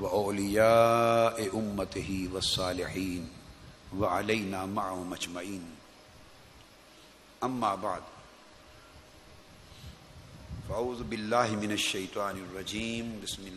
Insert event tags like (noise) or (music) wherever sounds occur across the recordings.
वलिया उम्मत ही वसालहीन व अलना माओ मजमैन अम्माबाद फ़ाउज़ बिल्लामिनशैतवानरजीम बसमीम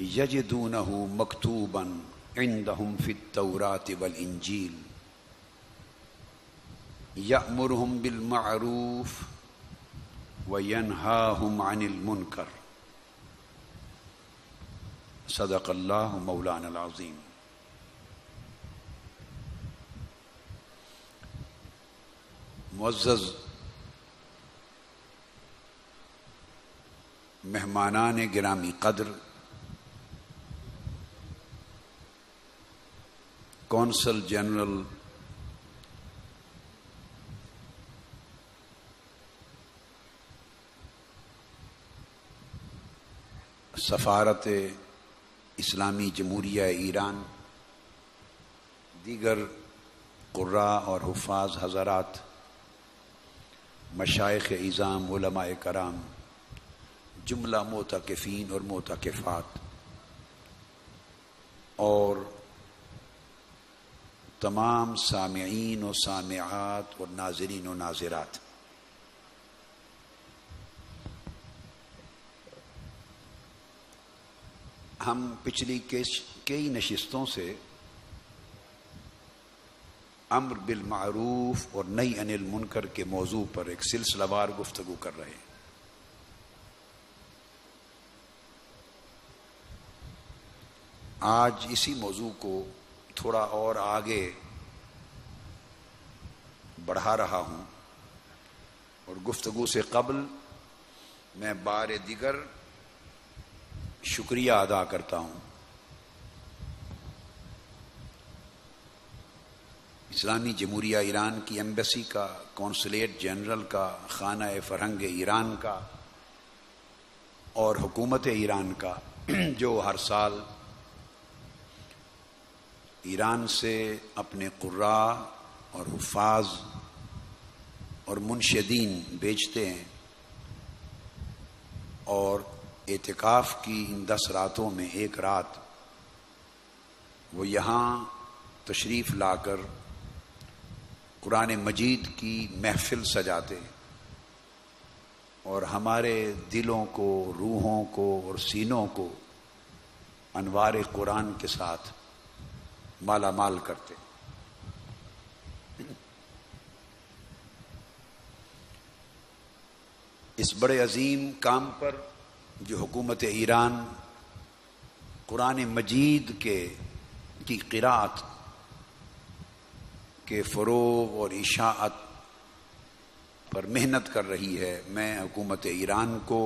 यजदूनहू मकतूबन इंदहम फितौरात वल इंजील यमुरहम बिलमारूफ व यनहाहम अनिल मुनकर सदक़ल्लाह मौलाना अज़ीम मुआज़ मेहमानान गिरामी कद्र कौंसल जनरल सफारत इस्लामी जमहूरिया ईरान दीगर कुर्रा और हफाज हजरात मशाइ इज़ाम कराम जुमला मोतकफ़ीन और मोतकफ़ात और तमाम सामीन और सामयात और नाजरीन और नाजरात। हम पिछली कई नशस्तों से अम्र बिल मारूफ और नई अनिल मुनकर के मौजू पर एक सिलसिलावार गुफ्तगु कर रहे हैं। आज इसी मौजू को थोड़ा और आगे बढ़ा रहा हूँ और गुफ्तगु से कबल मैं बार दिगर शुक्रिया अदा करता हूँ। इस्लामी जमहूरिया ईरान की एम्बेसी का, कौंसलेट जनरल का, खाना फरहंग ईरान का और हुकूमत ईरान का, (clears throat) जो हर साल ईरान से अपने कुर्रा और हफाज और मुनशदीन बेचते हैं और एतकाफ़ की इन दस रातों में एक रात वो यहाँ तशरीफ़ लाकर कुरान मजीद की महफिल सजाते हैं और हमारे दिलों को, रूहों को और सीनों को, अनवार कुरान के साथ माला माल करते। इस बड़े अजीम काम पर जो हुकूमत ईरान, कुरान मजीद के, की किरात के फ़रोग और इशात पर मेहनत कर रही है, मैं हुकूमत ईरान को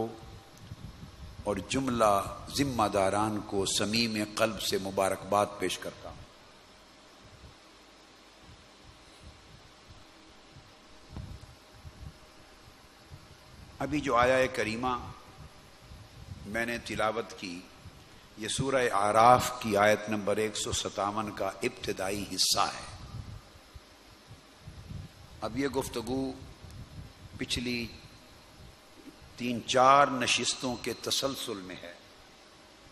और जुमला ज़िम्मेदारान को समीम कल्ब से मुबारकबाद पेश करता अभी जो आया है करीमा, मैंने तिलावत की, ये सूरह आराफ की आयत नंबर एक सौ सतावन का इब्तदाई हिस्सा है। अब ये गुफ्तगु पिछली तीन चार नशिस्तों के तसलसल में है,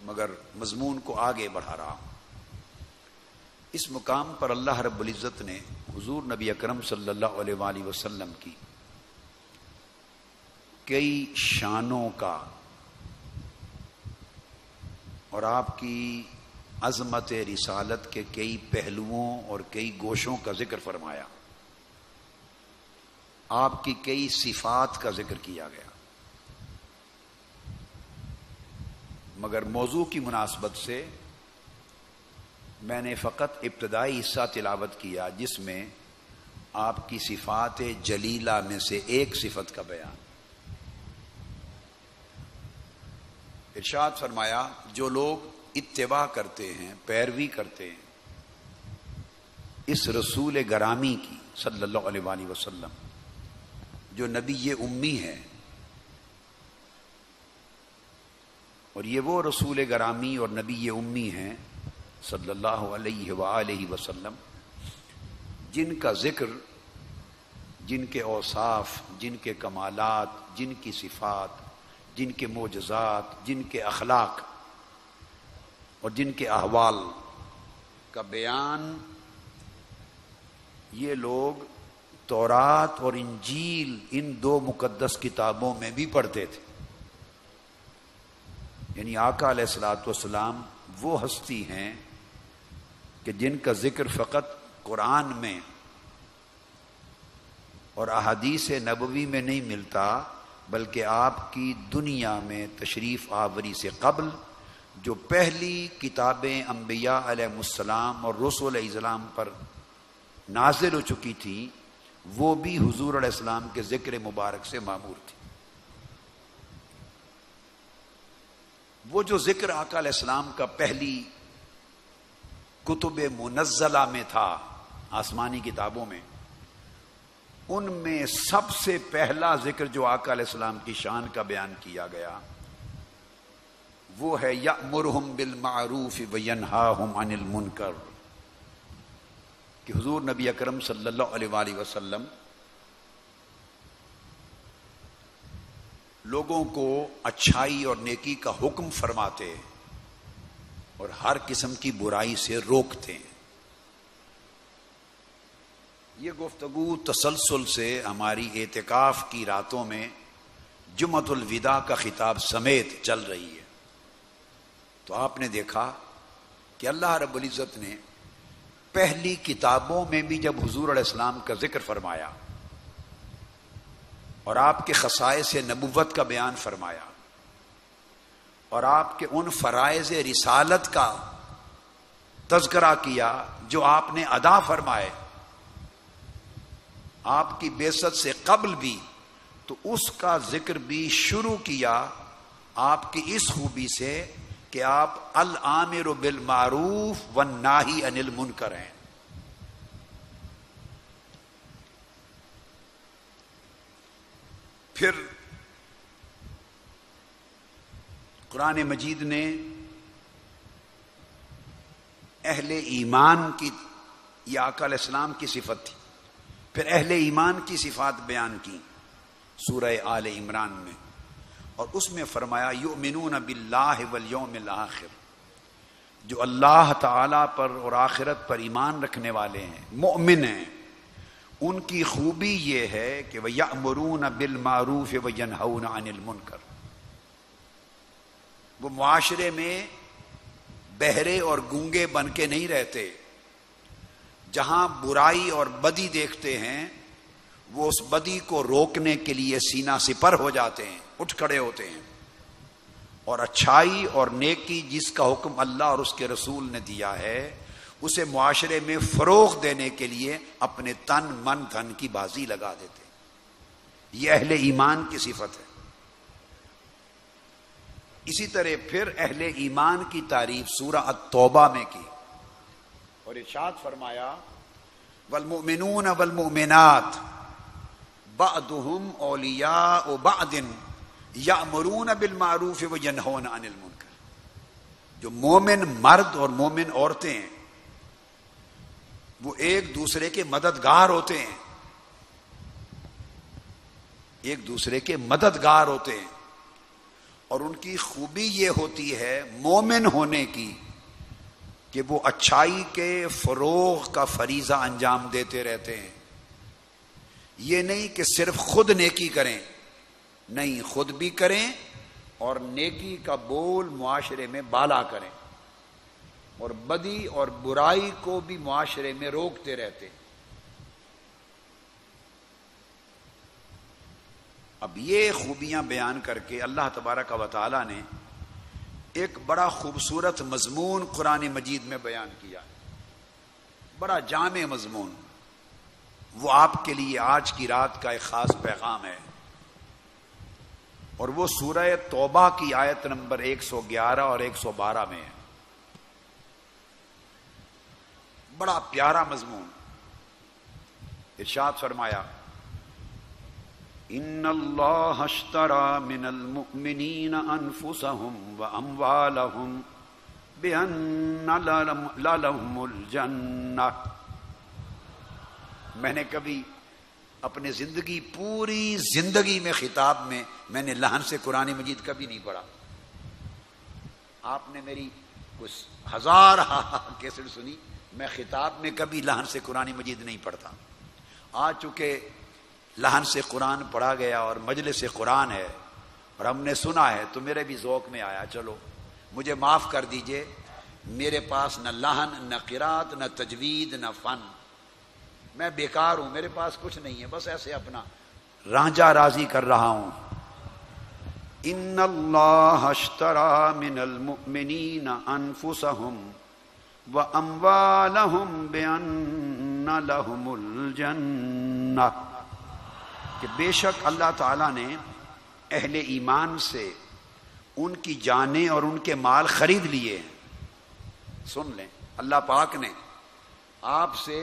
मगर मजमून को आगे बढ़ा रहा हूँ। इस मुकाम पर अल्लाह रब्बुल ने हुजूर नबी अकरम सल्लल्लाहु अलैहि वसल्लम की कई शानों का और आपकी अजमत रिसालत के कई पहलुओं और कई गोशों का ज़िक्र फरमाया। आपकी कई सिफात का ज़िक्र किया गया। मगर मौजू की मुनासबत से मैंने फ़कत इब्तदाई हिस्सा तिलावत किया, जिसमें आपकी सिफात जलीला में से एक सिफत का बयान। इरशाद फरमाया, जो लोग इत्तेबा करते हैं, पैरवी करते हैं, इस रसूल गरामी की, सल्लल्लाहु अलैहि वसल्लम, जो नबी ये उम्मी है, और ये वो रसूल गरामी और नबी ये उम्मी हैं, सल्लल्लाहु अलैहि वसल्लम, जिनका ज़िक्र, जिनके औसाफ, जिनके कमालात, जिनकी सिफात जिनके मोजात जिनके अखलाक और जिनके अहवाल का बयान, ये लोग तौरात और इंजील इन दो मुकद्दस किताबों में भी पढ़ते थे। यानी आका सलाम वो हस्ती हैं कि जिनका ज़िक्र फ़कत कुरान में और अहदीस नबवी में नहीं मिलता बल्कि आपकी दुनिया में तशरीफ़ आवरी से कबल, जो पहली किताबें अम्बिया अलैहिस्सलाम और रसूल इस्लाम पर नाजिल हो चुकी थी, वो भी हुजूर इस्लाम के ज़िक्र मुबारक से मामूर थी। वो जो ज़िक्र आका इस्लाम का पहली कुतुब मुनजला में था, आसमानी किताबों में उनमें सबसे पहला ज़िक्र जो आका इस्लाम की शान का बयान किया गया, वो है या मुरहम बिल मारूफ वयनहा हम अनिल मुनकर, कि हुजूर नबी अकरम सल्लल्लाहु लोगों को अच्छाई और नेकी का हुक्म फरमाते और हर किस्म की बुराई से रोकते हैं। ये गुफ्तगु तसलसल से हमारी एहतिकाफ की रातों में जुमतुल विदा का खिताब समेत चल रही है। तो आपने देखा कि अल्लाह रब्ज़त ने पहली किताबों में भी जब हुजूर इस्लाम का ज़िक्र फरमाया और आपके खसाए से नबुवत का बयान फरमाया और आपके उन फ़राइज रिसालत का तस्करा किया जो आपने अदा फरमाए आपकी बेसत से कबल भी तो उसका ज़िक्र भी शुरू किया आपकी इस खूबी से कि आप अल आमिर बिल मारूफ व नाही अनिल मुनकर हैं। फिर कुरान मजीद ने अहले ईमान की या अकल इस्लाम की सिफत थी। फिर अहले ईमान की सिफात बयान की, सूरह आल इमरान में। और उसमें फरमाया यू मिनून बिल्लाम आखिर। जो अल्लाह ताला पर और आखिरत पर ईमान रखने वाले हैं, मोमिन हैं, उनकी खूबी ये है कि वह यमरून बिल मारूफ व जनहून अनिल मुनकर। वो मुआशरे में बहरे और गूँगे बन के नहीं रहते। जहाँ बुराई और बदी देखते हैं, वो उस बदी को रोकने के लिए सीना सिपर हो जाते हैं, उठ खड़े होते हैं। और अच्छाई और नेकी जिसका हुक्म अल्लाह और उसके रसूल ने दिया है, उसे मुआशरे में फरोग देने के लिए अपने तन, मन, धन की बाजी लगा देते यह अहले ईमान की सिफत है। इसी तरह फिर अहले ईमान की तारीफ़ सूरा तौबा में की। और इशाद फरमाया वलमिनून वलमिनात बदुम ओलिया ओ बादिन या मरून बिल मारूफ व जनहोन अनिल मुनकर। जो मोमिन मर्द और मोमिन औरतें हैं, वो एक दूसरे के मददगार होते हैं। एक दूसरे के मददगार होते हैं। और उनकी खूबी ये होती है मोमिन होने की कि वो अच्छाई के फरोग का फरीजा अंजाम देते रहते हैं। ये नहीं कि सिर्फ़ खुद नेकी करें, नहीं, खुद भी करें और नेकी का बोल मुआशरे में बाला करें। और बदी और बुराई को भी मुआशरे में रोकते रहते। अब ये खूबियाँ बयान करके अल्लाह तबारक व ने एक बड़ा खूबसूरत मजमून कुरान मजीद में बयान किया। बड़ा जाम मजमून। वो आपके लिए आज की रात का एक खास पैगाम है। और वो सूरह तोबा की आयत नंबर 111 और 112 में है। बड़ा प्यारा मजमून। इर्शाद फरमाया इन अल्लाहरा मिनल मुमिनीन अनफुसहुम व अमवालहुम बेअन्नलहुमुल जन्नह मैंने कभी अपने ज़िंदगी, पूरी ज़िंदगी में खिताब में मैंने लहन से कुरानी मजीद कभी नहीं पढ़ा। आपने मेरी कुछ हज़ार कैसेट सुनी, मैं खिताब में कभी लहन से कुरानी मजीद नहीं पढ़ता। आ चुके लहन से कुरान पढ़ा गया और मजल से कुरान है और हमने सुना है तो मेरे भी जौक में आया, चलो, मुझे माफ़ कर दीजिए, मेरे पास न लहन, न किरात, न तजवीद, न फन। मैं बेकार हूँ, मेरे पास कुछ नहीं है, बस ऐसे अपना रांझा राज़ी कर रहा हूँ। इन अल्लाहरा मिनल मुमिनीन अनफुसहुम व अम्वालहुम बेअन्न लहुमुल जन्नह कि बेशक अल्लाह ताला ने अहले ईमान से उनकी जाने और उनके माल खरीद लिए सुन लें, अल्लाह पाक ने आपसे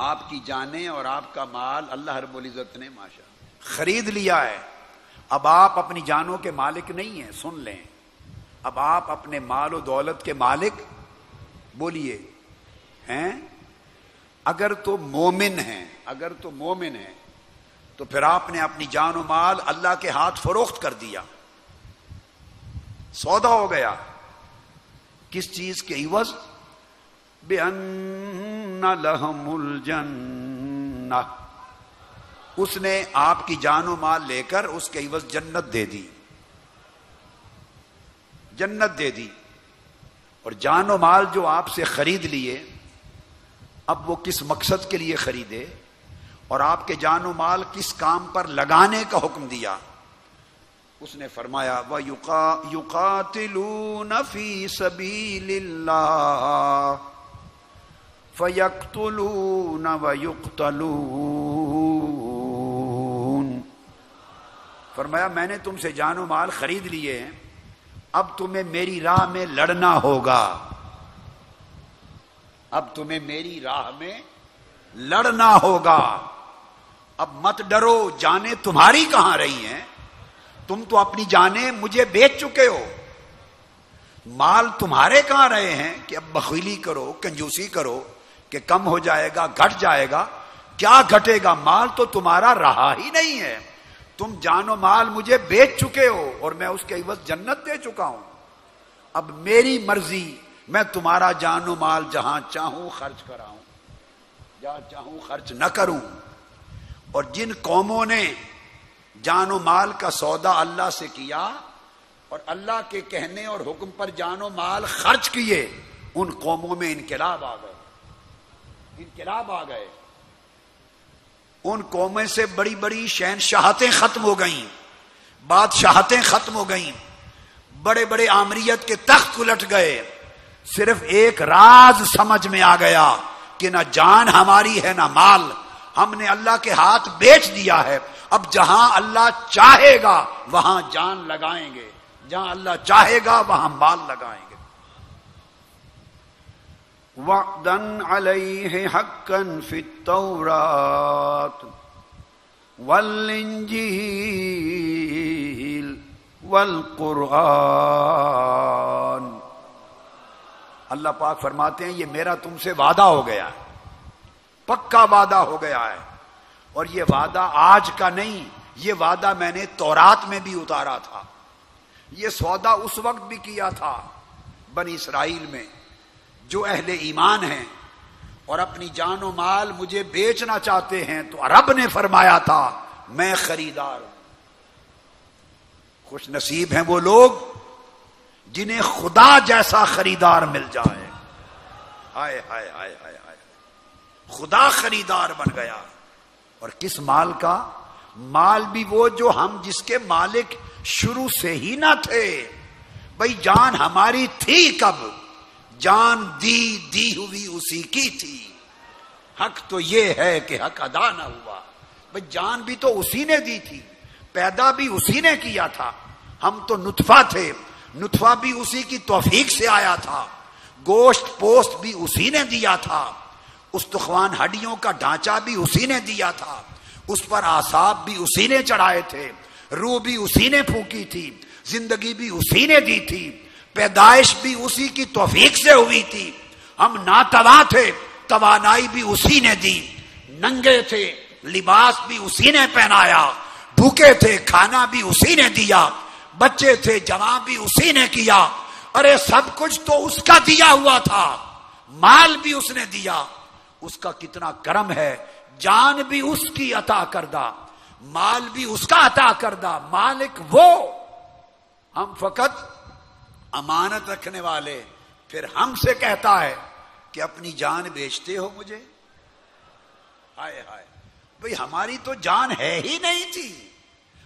आपकी जाने और आपका माल अल्लाह रब्बुल इज़्ज़त ने, माशा, खरीद लिया है। अब आप अपनी जानों के मालिक नहीं हैं, सुन लें। अब आप अपने माल और दौलत के मालिक बोलिए, हैं? अगर तो मोमिन हैं, अगर तो मोमिन है तो फिर आपने अपनी जान माल अल्लाह के हाथ फरोख्त कर दिया। सौदा हो गया। किस चीज़ के इवज? बेअन्नलहमुल जन्ना। उसने आपकी जानो माल लेकर उसके इवज जन्नत दे दी। जन्नत दे दी। और जानो माल जो आपसे खरीद लिए, अब वो किस मकसद के लिए खरीदे? और आपके जानो माल किस काम पर लगाने का हुक्म दिया? उसने फरमाया वह युका युकातिलू नफी सबीलिल्लाह फयक्तुलू न वयुक्तलू फरमाया, मैंने तुमसे जानो माल खरीद लिए हैं, अब तुम्हें मेरी राह में लड़ना होगा। अब तुम्हें मेरी राह में लड़ना होगा। अब मत डरो, जाने तुम्हारी कहाँ रही हैं। तुम तो अपनी जाने मुझे बेच चुके हो। माल तुम्हारे कहाँ रहे हैं कि अब बखीली करो, कंजूसी करो, कि कम हो जाएगा, घट जाएगा। क्या घटेगा? माल तो तुम्हारा रहा ही नहीं है। तुम जानो, माल मुझे बेच चुके हो और मैं उसके इवज जन्नत दे चुका हूँ। अब मेरी मर्ज़ी, मैं तुम्हारा जानो माल जहाँ चाहूँ खर्च कराऊं, जहाँ चाहूँ खर्च न करूँ। और जिन कौमों ने जानो माल का सौदा अल्लाह से किया और अल्लाह के कहने और हुक्म पर जानो माल खर्च किए, उन कौमों में इनकलाब आ गए। इनकलाब आ गए। उन कौमें से बड़ी बड़ी शहनशाहतें खत्म हो गईं, बादशाहतें खत्म हो गईं बड़े बड़े आमरीत के तख्त उलट गए। सिर्फ़ एक राज समझ में आ गया कि ना जान हमारी है, ना माल। हमने अल्लाह के हाथ बेच दिया है। अब जहाँ अल्लाह चाहेगा, वहाँ जान लगाएँगे। जहाँ अल्लाह चाहेगा, वहाँ माल लगाएँगे। वदन अलैहि हक्कन फितौरात वल्लिंजील वल कुरान अल्लाह पाक फरमाते हैं, ये मेरा तुमसे वादा हो गया। है पक्का वादा हो गया है। और ये वादा आज का नहीं, ये वादा मैंने तौरात में भी उतारा था। ये सौदा उस वक्त भी किया था, बनी इसराइल में, जो अहले ईमान हैं और अपनी जानो माल मुझे बेचना चाहते हैं तो अरब ने फरमाया था, मैं खरीदार हूँ। खुश नसीब हैं वो लोग, जिन्हें खुदा जैसा खरीदार मिल जाए। हाय हाय हाय हाय हाय। खुदा खरीदार बन गया। और किस माल का? माल भी वो जो हम जिसके मालिक शुरू से ही ना थे। भाई, जान हमारी थी कब? जान दी दी हुई उसी की थी। हक तो ये है कि हक अदा ना हुआ। भाई, जान भी तो उसी ने दी थी, पैदा भी उसी ने किया था। हम तो नुतफा थे, नुतफा भी उसी की तोफीक से आया था। गोश्त पोस्ट भी उसी ने दिया था। उस तुखवान हड्डियों का ढांचा भी उसी ने दिया था। उस पर आसाब भी उसी ने चढ़ाए थे। रूह भी उसी ने फूकी थी। ज़िंदगी भी उसी ने दी थी। पैदाइश भी उसी की तोफीक से हुई थी। हम नातवा थे, तवानाई भी उसी ने दी। नंगे थे, लिबास भी उसी ने पहनाया। भूखे थे, खाना भी उसी ने दिया। बच्चे थे, जवाब भी उसी ने किया। अरे सब कुछ तो उसका दिया हुआ था। माल भी उसने दिया। उसका कितना कर्म है। जान भी उसकी अता करदा, माल भी उसका अता करदा। मालिक वो, हम फकत अमानत रखने वाले। फिर हमसे कहता है कि अपनी जान बेचते हो मुझे? हाय हाय, भाई हमारी तो जान है ही नहीं थी।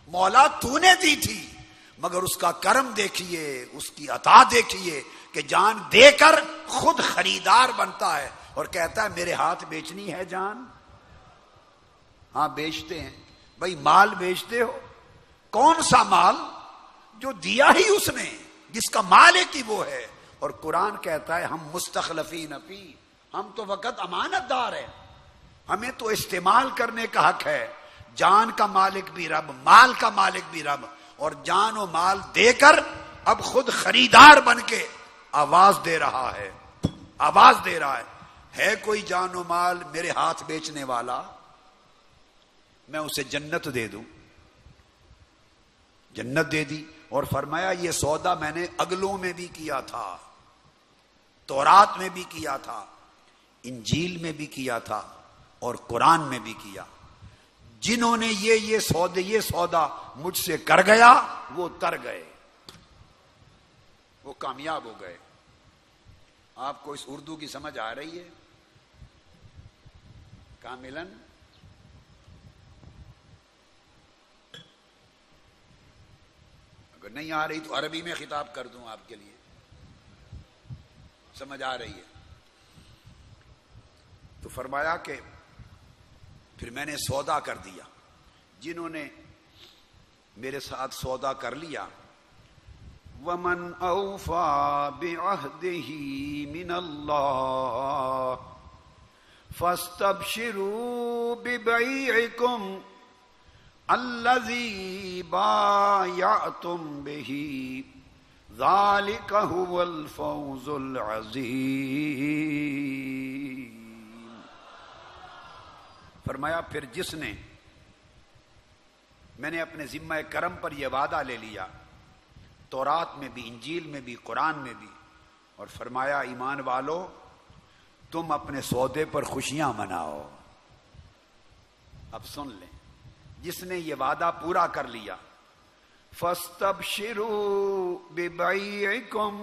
मौला तूने दी थी, मगर उसका कर्म देखिए, उसकी अता देखिए कि जान देकर खुद खरीदार बनता है। और कहता है, मेरे हाथ बेचनी है जान। हाँ, बेचते हैं। भाई, माल बेचते हो? कौन सा माल जो दिया ही उसने, जिसका माल ही वो है? और कुरान कहता है, हम मुस्तखलफी नफी हम तो वक़्त अमानतदार है। हमें तो इस्तेमाल करने का हक है। जान का मालिक भी रब, माल का मालिक भी रब। और जान और माल देकर अब खुद खरीदार बन के आवाज़ दे रहा है। आवाज़ दे रहा है। है कोई जानो माल मेरे हाथ बेचने वाला? मैं उसे जन्नत दे दूँ। जन्नत दे दी और फरमाया, ये सौदा मैंने अगलों में भी किया था, तौरात में भी किया था, इंजील में भी किया था और कुरान में भी किया। जिन्होंने ये ये सौदे, ये सौदा मुझसे कर गया, वो तर गए। वो कामयाब हो गए। आपको इस उर्दू की समझ आ रही है? कामिलन। अगर नहीं आ रही तो अरबी में खिताब कर दूँ आपके लिए। समझ आ रही है। तो फरमाया कि फिर मैंने सौदा कर दिया। जिन्होंने मेरे साथ सौदा कर लिया, वमन औफा बेअहद ही मिन बायातुम बिही ज़ालिक हुवल फौजुल अज़ीम फरमाया फिर जिसने मैंने अपने जिम्मा करम पर यह वादा ले लिया तौरात में भी इंजील में भी कुरान में भी और फरमाया ईमान वालो तुम अपने सौदे पर खुशियाँ मनाओ। अब सुन लें, जिसने ये वादा पूरा कर लिया फस्तब शिरू बेबईकुम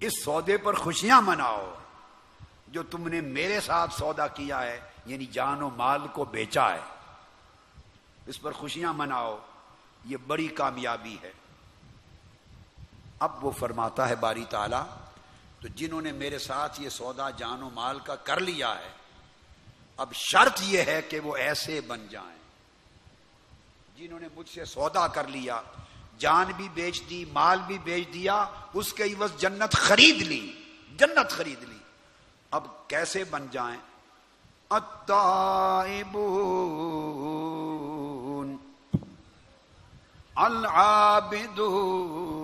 इस सौदे पर खुशियाँ मनाओ, जो तुमने मेरे साथ सौदा किया है, यानी जानो माल को बेचा है। इस पर खुशियाँ मनाओ, ये बड़ी कामयाबी है। अब वो फरमाता है बारी ताला तो जिन्होंने मेरे साथ ये सौदा जानो माल का कर लिया है, अब शर्त यह है कि वो ऐसे बन जाएँ। जिन्होंने मुझसे सौदा कर लिया, जान भी बेच दी, माल भी बेच दिया, उसके इवज जन्नत खरीद ली, जन्नत खरीद ली। अब कैसे बन जाएँ? अत्ताइबून अलाबिदून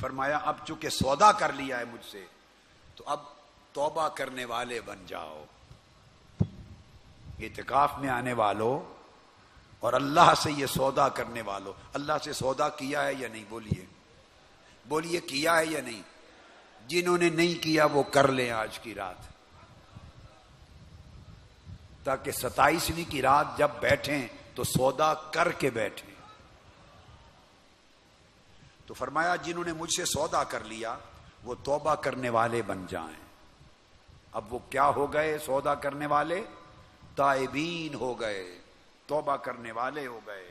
फरमाया अब चूंकि सौदा कर लिया है मुझसे तो अब तौबा करने वाले बन जाओ इतकाफ में आने वालों और अल्लाह से ये सौदा करने वालों, अल्लाह से सौदा किया है या नहीं, बोलिए। बोलिए, किया है या नहीं? जिन्होंने नहीं किया, वो कर ले आज की रात। ताकि सताइसवीं की रात जब बैठे तो सौदा करके बैठे। तो फरमाया, जिन्होंने मुझसे सौदा कर लिया, वो तौबा करने वाले बन जाएँ। अब वो क्या हो गए, सौदा करने वाले? ताइबीन हो गए। तौबा करने वाले हो गए,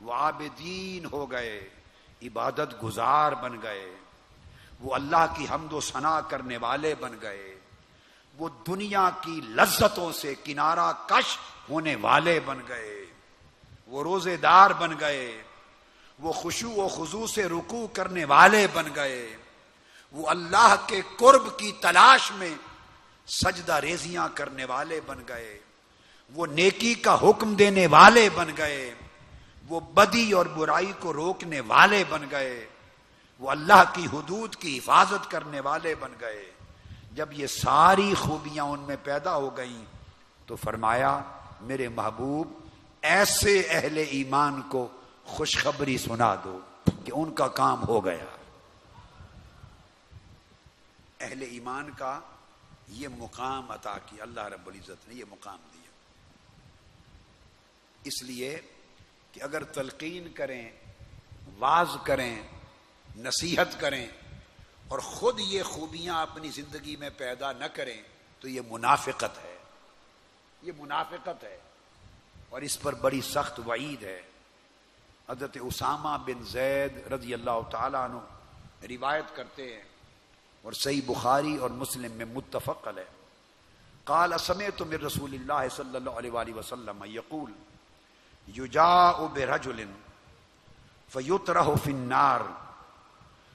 वो वाबदीन हो गए, इबादत गुजार बन गए, वो अल्लाह की हमदो सना करने वाले बन गए, वो दुनिया की लज्जतों से किनारा कश होने वाले बन गए, वो रोजेदार बन गए, वो खुशू व खुजू से रुकू करने वाले बन गए, वो अल्लाह के कुर्ब की तलाश में सजदा रेजियाँ करने वाले बन गए। वो नेकी का हुक्म देने वाले बन गए। वो बदी और बुराई को रोकने वाले बन गए। वो अल्लाह की हदूद की हिफाजत करने वाले बन गए। जब ये सारी खूबियाँ उनमें पैदा हो गई तो फरमाया, मेरे महबूब, ऐसे अहले ईमान को खुशखबरी सुना दो कि उनका काम हो गया। अहले ईमान का ये मुकाम अता किया। अल्लाह रब्बुल इज़्ज़त ने ये मुकाम दिया। इसलिए कि अगर तलकीन करें, वाज करें, नसीहत करें और खुद ये खूबियाँ अपनी ज़िंदगी में पैदा न करें तो ये मुनाफिकत है। ये मुनाफिकत है। और इस पर बड़ी सख्त वईद है। हज़रत उसामा बिन जैद रज़ी अल्लाह तु रिवायत करते हैं और सही बुखारी और मुस्लिम में मुतफ़ल है। काल असमे तो मेरे रसूल सल्लल्लाहु वसल्लम यकूल युजा बेरजुलिन फयुत रहो फिन्नार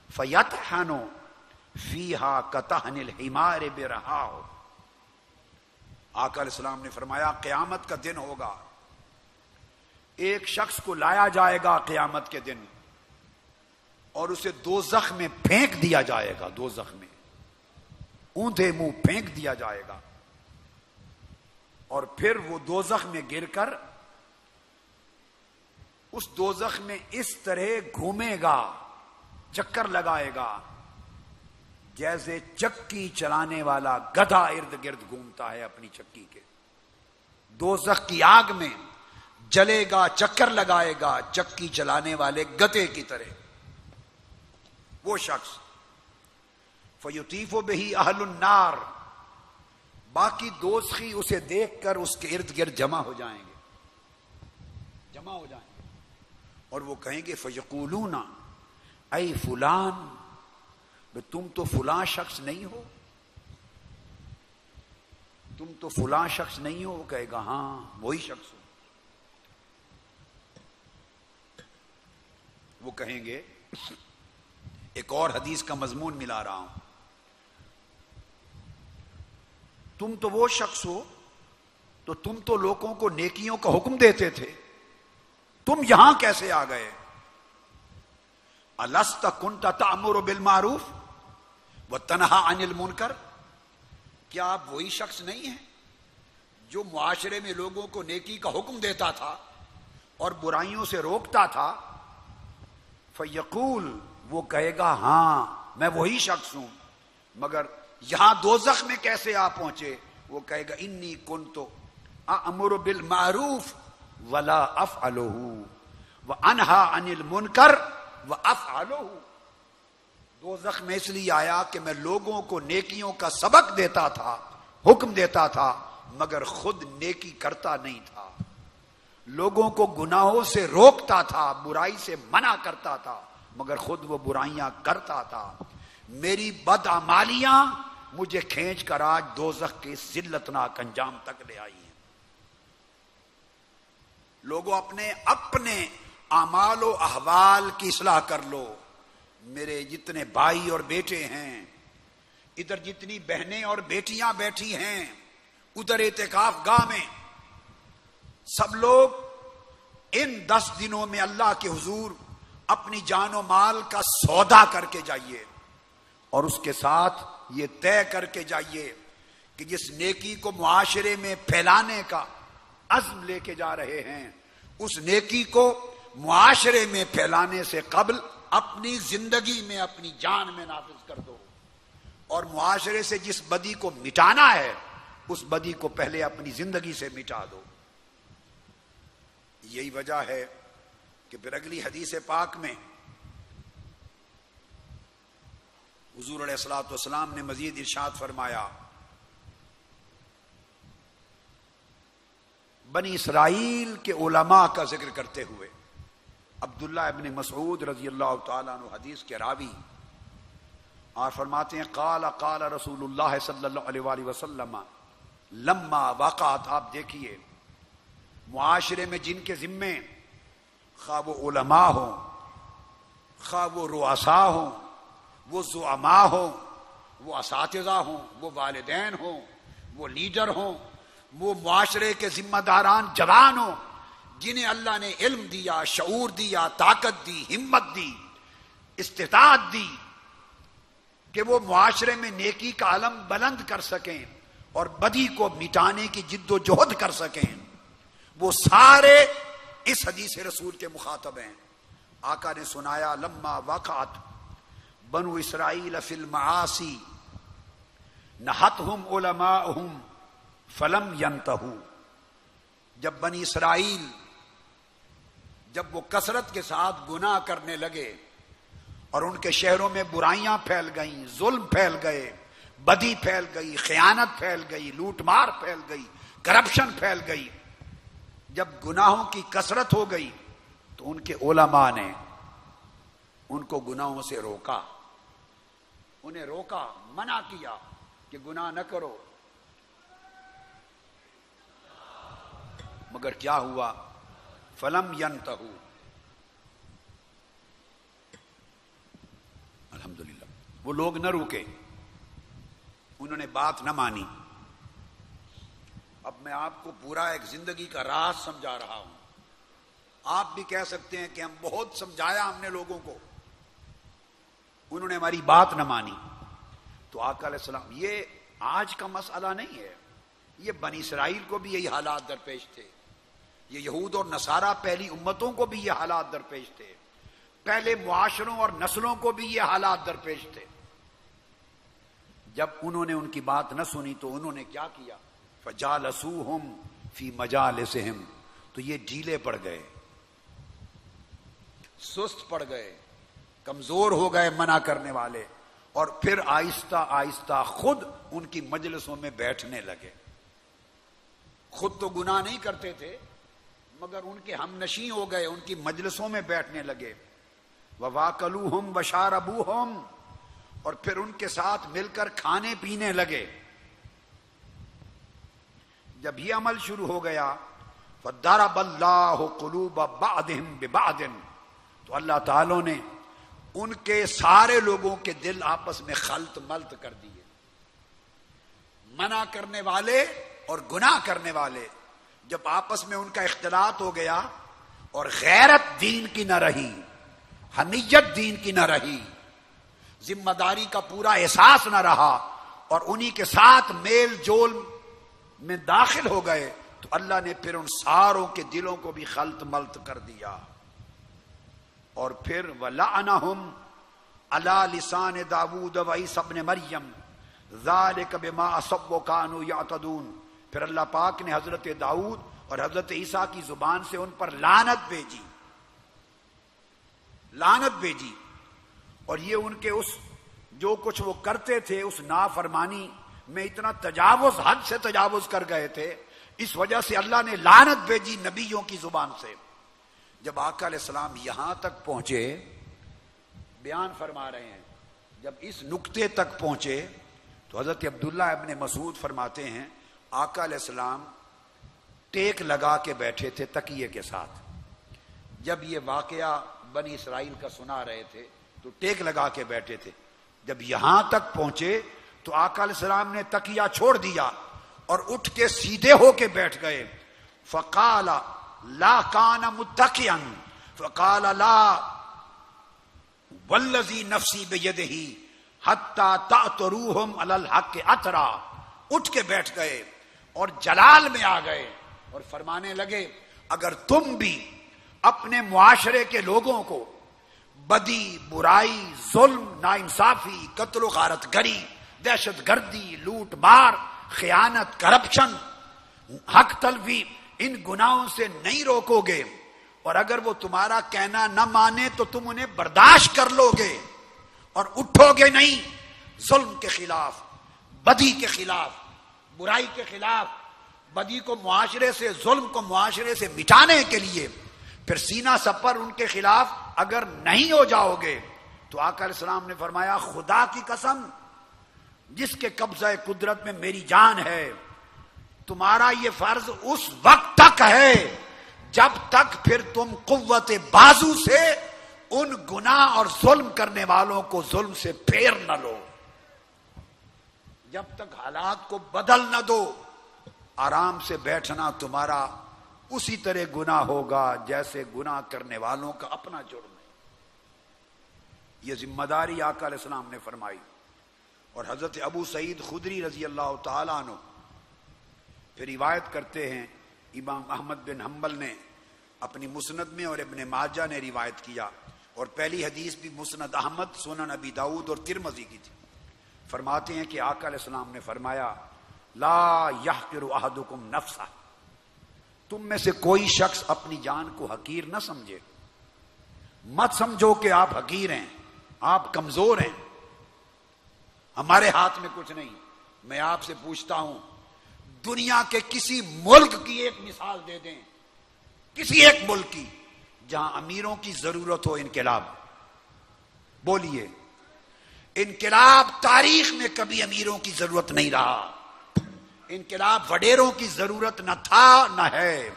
फयत हनो फीहा कतहनिल हिमार बेरहा हो आकर इस्लाम ने फरमाया क्यामत का दिन होगा एक शख्स को लाया जाएगा क्यामत के दिन और उसे दो जख में फेंक दिया जाएगा दो जख में ऊंधे मुँह फेंक दिया जाएगा और फिर वो दो जख में गिरकर उस दोजख में इस तरह घूमेगा, चक्कर लगाएगा, जैसे चक्की चलाने वाला गधा इर्द गिर्द घूमता है अपनी चक्की के। दो जख की आग में जलेगा, चक्कर लगाएगा, चक्की चलाने वाले गते की तरह। वो शख्स, फयुतीफो बही अहलुन्नार बाकी दोस्त ही उसे देखकर उसके इर्द गिर्द जमा हो जाएँगे। जमा हो जाएँगे। और वो कहेंगे, फयकूलूना, ऐ फुलान तुम तो फुला शख्स नहीं हो। तुम तो फुला शख्स नहीं हो, वो कहेगा, हाँ, वही शख्स हो। वो कहेंगे, एक और हदीस का मजमून मिला रहा हूँ। तुम तो वो शख्स हो तो तुम तो लोगों को नेकियों का हुक्म देते थे। तुम यहाँ कैसे आ गए? अलस्त कुंता तामुर बिल मारूफ? व तनहा अनिल मुनकर? क्या आप वही शख्स नहीं है जो मुआशरे में लोगों को नेकी का हुक्म देता था और बुराइयों से रोकता था? फयकूल वो कहेगा, हाँ, मैं वही शख्स हूँ, मगर यहाँ दो में कैसे आप पहुँचे? वो कहेगा, इन्नी कुन तो अमर बिल मारूफ वला अफ अलोहू व अनहा अनिल मुनकर व अफ अलोहू दो में इसलिए आया कि मैं लोगों को नेकियों का सबक देता था, हुक्म देता था, मगर खुद नेकी करता नहीं था। लोगों को गुनाहों से रोकता था, बुराई से मना करता था, मगर खुद वो बुराइयाँ करता था। मेरी बदअमालियाँ मुझे खींच कर आज दोजख के जिल्लतनाक अंजाम तक ले आई लोगों, अपने अपने अमाल अहवाल की सलाह कर लो। मेरे जितने भाई और बेटे हैं, इधर जितनी बहनें और बेटियाँ बैठी हैं, उधर एहतिकाफ गाह में सब लोग इन दस दिनों में अल्लाह के हुजूर अपनी जानो माल का सौदा करके जाइए और उसके साथ ये तय करके जाइए कि जिस नेकी को मुआशरे में फैलाने का अज्म लेके जा रहे हैं। उस नेकी को मुआशरे में फैलाने से कबल अपनी ज़िंदगी में, अपनी जान में नाफिज कर दो। और मुआशरे से जिस बदी को मिटाना है, उस बदी को पहले अपनी ज़िंदगी से मिटा दो। यही वजह है कि फिर अगली हदीस पाक में हजूर सलाम ने मजीद इर्शाद फरमाया बनी इसराइल के ओलमा का ज़िक्र करते हुए, अब्दुल्ला इबन मसूद रज़ी अल्लाह तु हदीस के रावी, और फरमाते हैं, काला काला रसूलुल्लाह सल्लल्लाहु अलैहि वसल्लम, लम्मा वाक़ात आप देखिए, मुआशरे में जिनके जिम्मे खा वो उलमा हो खा वो रुआसा हो, वो जुआमा हो, वो इस हो, वो वालदेन हो, वो लीडर हो वो मुआशरे के जिम्मेदारान जवान, जिन्हें अल्लाह ने इल्म दिया शूर दिया, ताकत दी, हिम्मत दी इस्तात दी, कि वो मुआशरे में नेकी का आलम बुलंद कर सकें और बदी को मिटाने की जिद्दोजहद कर सकें। वो सारे इस हदीस रसूल के मुखातब हैं। आका ने सुनाया, लम्मा वक़ात बनु इसराइल फिल मासी नहत हम ओलमा फलम यंतहू। जब बनी इसराइल, जब वो कसरत के साथ गुनाह करने लगे और उनके शहरों में बुराइयाँ फैल गईं, जुल्म फैल गए, बदी फैल गई, खयानत फैल गई, लूटमार फैल गई, करप्शन फैल गई, जब गुनाहों की कसरत हो गई तो उनके ओलमा ने उनको गुनाहों से रोका। उन्हें रोका, मना किया कि गुनाह न करो। मगर क्या हुआ? फलम यंतहू। अल्हम्दुलिल्लाह। वो लोग न रुके। उन्होंने बात न मानी। अब मैं आपको पूरा एक ज़िंदगी का राज समझा रहा हूँ। आप भी कह सकते हैं कि हम बहुत समझाया हमने लोगों को। उन्होंने हमारी बात न मानी। तो आका सलाम, ये आज का मसला नहीं है। ये बनी इसराइल को भी यही हालात दरपेश थे। ये यहूद और नसारा पहली उम्मतों को भी ये हालात दरपेश थे। पहले मुआशरों और नस्लों को भी ये हालात दरपेश थे। जब उन्होंने उनकी बात न सुनी तो उन्होंने क्या किया? फजाल असू हम फ़ी मजाल से हम तो ये ढीले पड़ गए। सुस्त पड़ गए। कमज़ोर हो गए मना करने वाले। और फिर आहिस्ता आहिस्ता खुद उनकी मजलिसों में बैठने लगे। खुद तो गुनाह नहीं करते थे मगर उनके हम नशी हो गए, उनकी मजलिसों में बैठने लगे। वाकलू हम वशार अबू हम और फिर उनके साथ मिलकर खाने पीने लगे। जब यह अमल शुरू हो गया फदारा बल्लाह कलूब बादिम बेबादिन तो अल्लाह तालों ने उनके सारे लोगों के दिल आपस में खलत मल्त कर दिए। मना करने वाले और गुनाह करने वाले जब आपस में उनका इख्तलात हो गया और गैरत दीन की न रही, हनीयत दीन की न रही, ज़िम्मेदारी का पूरा एहसास न रहा और उन्हीं के साथ मेल जोल में दाखिल हो गए तो अल्लाह ने फिर उन सारों के दिलों को भी खलत मल्त कर दिया। और फिर वला हम अला लिसान दाऊद वही सबने मरियम जाल कबा सब कानू या तदून फिर अल्लाह पाक ने हज़रत दाऊद और हज़रत ईसा की ज़ुबान से उन पर लानत भेजी। लानत भेजी। और ये उनके उस, जो कुछ वो करते थे, उस नाफरमानी में इतना तजावुज, हद से तजावुज कर गए थे। इस वजह से अल्लाह ने लानत भेजी नबियों की ज़ुबान से। जब आका सलाम यहाँ तक पहुँचे, बयान फरमा रहे हैं, जब इस नुक्ते तक पहुँचे तो हज़रत अब्दुल्ला इबन मसूद फरमाते हैं आका सलाम टेक लगा के बैठे थे तकिए के साथ। जब ये वाकया बनी इसराइल का सुना रहे थे तो टेक लगा के बैठे थे। जब यहाँ तक पहुँचे तो आका सलाम ने तकिया छोड़ दिया और उठ के सीधे होके बैठ गए। फकाला, ला कान मुतकियन फकाला, ला वल्लजी नफसी बेयद ही हत्ता तातरूहम अलल हक अतरा। उठ के बैठ गए। और जलाल में आ गए और फरमाने लगे, अगर तुम भी अपने मुआशरे के लोगों को बदी, बुराई, जुल्म, नाइंसाफी कत्ल गारत गरी दहशत गर्दी लूट मार खयानत, करप्शन, हक तलवी इन गुनाहों से नहीं रोकोगे, और अगर वो तुम्हारा कहना न माने तो तुम उन्हें बर्दाश्त कर लोगे, और उठोगे नहीं, जुल्म के खिलाफ, बदी के खिलाफ बुराई के खिलाफ, बदी को मुआशरे से, जुल्म को मुआशरे से मिटाने के लिए, फिर सीना सफ़र उनके खिलाफ अगर नहीं हो जाओगे तो आकर इस्लाम ने फरमाया, खुदा की कसम, जिसके कब्जा कुदरत में मेरी जान है, तुम्हारा ये फ़र्ज़ उस वक्त तक है, जब तक फिर तुम कुत बाजू से उन गुना और जुल्म करने वालों को जुल्म से फेर न लो। जब तक हालात को बदल न दो, आराम से बैठना तुम्हारा उसी तरह गुना होगा जैसे गुना करने वालों का अपना जुर्म है। यह ज़िम्मेदारी आकर इस्लाम ने फरमाई। और हज़रत अबू सईद खुदरी रज़ी अल्लाह तु फिर रिवायत करते हैं, इमाम अहमद बिन हम्बल ने अपनी मुसनद में और इबन माजा ने रिवायत किया। और पहली हदीस भी मुसनद अहमद, सोनन अबी दाऊद और तिरमजी की थी। फरमाते हैं कि इस्लाम ने फरमाया, ला यह अहदुकुम नफसा। तुम में से कोई शख्स अपनी जान को हकीर ना समझे। मत समझो कि आप हकीर हैं, आप कमज़ोर हैं। हमारे हाथ में कुछ नहीं। मैं आपसे पूछता हूँ, दुनिया के किसी मुल्क की एक मिसाल दे दें। किसी एक मुल्क की, जहाँ अमीरों की ज़रूरत हो इनकलाब बोलिए इनकलाब तारीख में कभी अमीरों की ज़रूरत नहीं रहा। इनकलाब वडेरों की ज़रूरत न था, न है।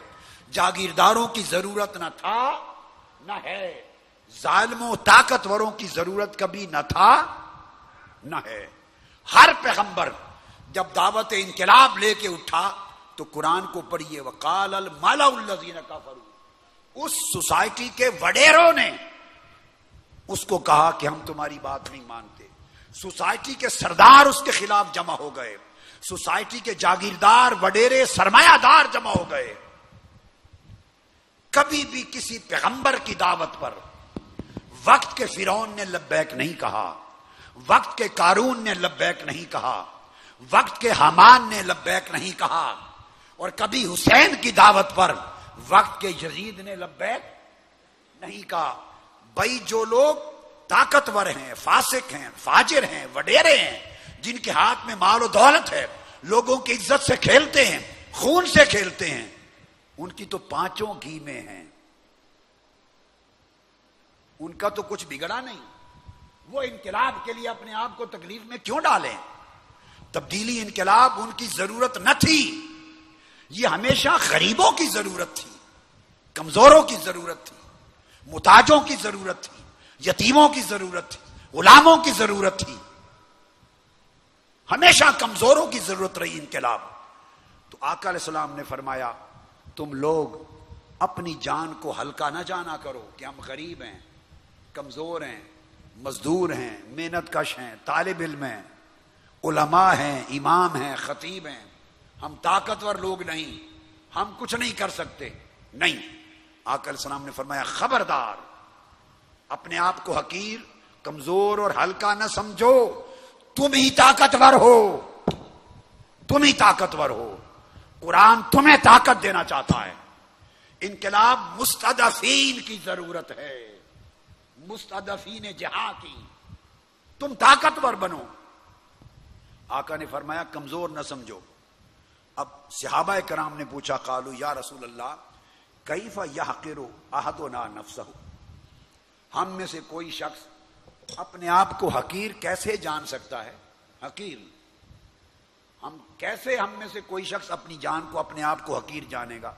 जागीरदारों की ज़रूरत न था, न है। जालमों, ताकतवरों की ज़रूरत कभी न था, न है। हर पैगंबर जब दावत इनकलाब लेके उठा तो कुरान को पढ़िए वकाल अल मालाजीन का फरू उस सोसाइटी के वडेरों ने उसको कहा कि हम तुम्हारी बात नहीं मानते। सोसाइटी के सरदार उसके खिलाफ जमा हो गए। सोसाइटी के जागीरदार, वडेरे, सरमायादार जमा हो गए। कभी भी किसी पैगंबर की दावत पर वक्त के फिरौन ने लब्बैक नहीं कहा, वक्त के कारून ने लब्बैक नहीं कहा, वक्त के हमान ने लब्बैक नहीं कहा, और कभी हुसैन की दावत पर वक्त के यजीद ने लब्बैक नहीं कहा। भाई, जो लोग ताकतवर हैं, फासिक हैं, फाजिर हैं, वडेरे हैं, जिनके हाथ में माल दौलत है, लोगों की इज़्ज़त से खेलते हैं, खून से खेलते हैं। उनकी तो पाँचों घी में है। उनका तो कुछ बिगड़ा नहीं। वो इनकलाब के लिए अपने आप को तकलीफ़ में क्यों डालें? तब्दीली इनकलाब उनकी ज़रूरत न थी। ये हमेशा गरीबों की ज़रूरत थी, कमजोरों की ज़रूरत थी, मुताजों की ज़रूरत थी। यतीमों की ज़रूरत थी, गुलामों की ज़रूरत थी। हमेशा कमजोरों की ज़रूरत रही इनकलाब। तो आका सलाम ने फरमाया, तुम लोग अपनी जान को हल्का ना जाना करो कि हम गरीब हैं, कमज़ोर हैं, मजदूर हैं, मेहनत कश हैं, तालब इल्म हैं, उलमा हैं, इमाम हैं, खतीब हैं। हम ताकतवर लोग नहीं, हम कुछ नहीं कर सकते। नहीं। आकल सलाम ने फरमाया, खबरदार अपने आप को हकीर, कमज़ोर और हल्का न समझो। तुम ही ताकतवर हो। तुम ही ताकतवर हो। कुरान तुम्हें ताकत देना चाहता है। इनकलाब मुस्तदफीन की ज़रूरत है। मुस्तदफीन जहाँ की। तुम ताकतवर बनो। आका ने फरमाया, कमज़ोर न समझो। अब सिहाबा कराम ने पूछा, कालू या रसूल अल्लाह कई फा यह आहदो ना नफसहू? हम में से कोई शख्स अपने आप को हकीर कैसे जान सकता है? हकीर। हम कैसे हम में से कोई शख्स अपनी जान को, अपने आप को हकीर जानेगा?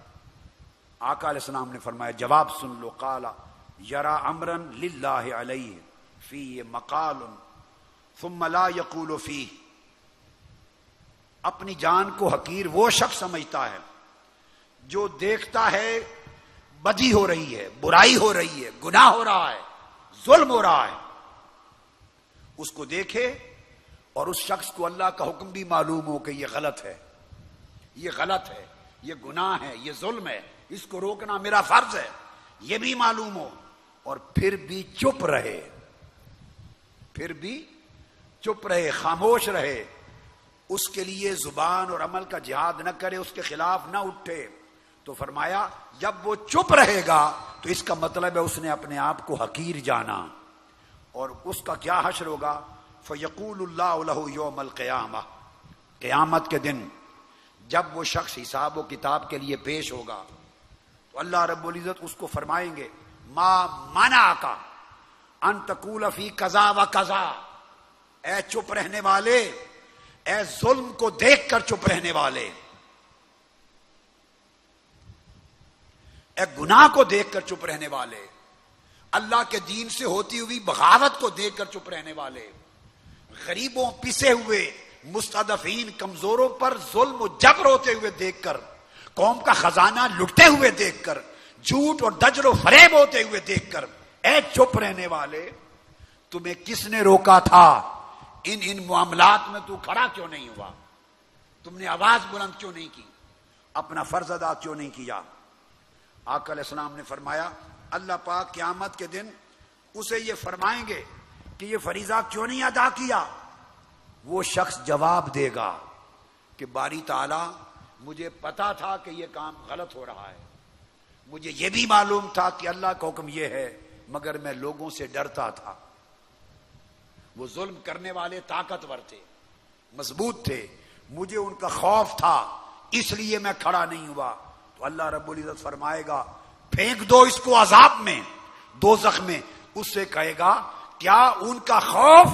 आका सलाम ने फरमाया, जवाब सुन लो, काला, यरा अमरन लिल्ला फ़ी मकाल फुमला यकूल फ़ी अपनी जान को हकीर वो शख्स समझता है, जो देखता है बदी हो रही है, बुराई हो रही है, गुनाह हो रहा है, जुल्म हो रहा है। उसको देखे और उस शख्स को अल्लाह का हुक्म भी मालूम हो कि यह गलत है। ये गलत है, ये गुनाह है, ये जुल्म है, इसको रोकना मेरा फ़र्ज़ है, ये भी मालूम हो। और फिर भी चुप रहे, फिर भी चुप रहे, खामोश रहे, उसके लिए ज़ुबान और अमल का जिहाद न करे, उसके खिलाफ न उठे। तो फरमाया, जब वो चुप रहेगा तो इसका मतलब है उसने अपने आप को हकीर जाना। और उसका क्या हशर होगा? फयकूल योमल क़यामा। क़यामत के दिन, जब वो शख्स हिसाब व किताब के लिए पेश होगा तो अल्लाह रब्बुल इज़्ज़त उसको फरमाएँगे, मा माना का अंतकूल फ़ी कजा व कजा। ए चुप रहने वाले, ए जुल्म को देख कर चुप रहने वाले। ए गुनाह को देखकर चुप रहने वाले। अल्लाह के दीन से होती हुई बगावत को देखकर चुप रहने वाले। गरीबों पिसे हुए, मुस्तदफीन कमजोरों पर जुल्म जबर होते हुए देखकर, कौम का खजाना लुटते हुए देखकर, झूठ और दजर फरेब होते हुए देखकर ए चुप रहने वाले, तुम्हें किसने रोका था? इन इन मामलात में तू खड़ा क्यों नहीं हुआ? तुमने आवाज़ बुलंद क्यों नहीं की? अपना फ़र्ज़ अदा क्यों नहीं किया? आकल इस्लाम ने फरमाया, अल्लाह पाक क्यामत के दिन उसे ये फरमाएँगे कि ये फरीजा क्यों नहीं अदा किया? वो शख्स जवाब देगा कि बारी ताला, मुझे पता था कि ये काम गलत हो रहा है। मुझे ये भी मालूम था कि अल्लाह का हुक्म ये है, मगर मैं लोगों से डरता था। वो जुल्म करने वाले ताकतवर थे, मज़बूत थे। मुझे उनका खौफ था, इसलिए मैं खड़ा नहीं हुआ। अल्लाह रब्बुल इज़्ज़त फरमाएगा, फेंक दो इसको अजाब में, दो में। उससे कहेगा, क्या उनका खौफ,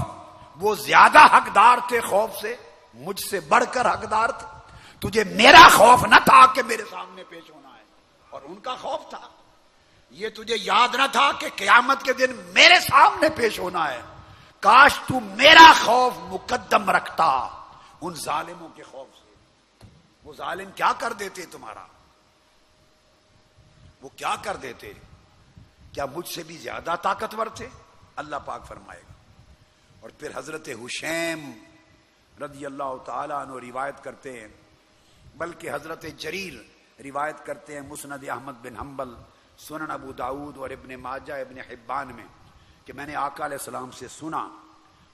वो ज़्यादा हकदार थे खौफ से? मुझसे बढ़कर हकदार थे। तुझे मेरा खौफ न था कि मेरे सामने पेश होना है। और उनका खौफ था। ये तुझे याद न था कि क्यामत के दिन मेरे सामने पेश होना है। काश तू मेरा खौफ मुकदम रखता उन जालिमों के खौफ से। वो जालिम क्या कर देते तुम्हारा? वो क्या कर देते? क्या मुझसे भी ज़्यादा ताकतवर थे? अल्लाह पाक फरमाएगा। और फिर हज़रत हुसैम रदी अल्लाह तु रिवायत करते हैं। बल्कि हज़रत जरीर रिवायत करते हैं मुसनद अहमद बिन हम्बल सुनन अबू दाऊद और इबन माजा, इबन हिब्बान में, कि मैंने आका सलाम से सुना।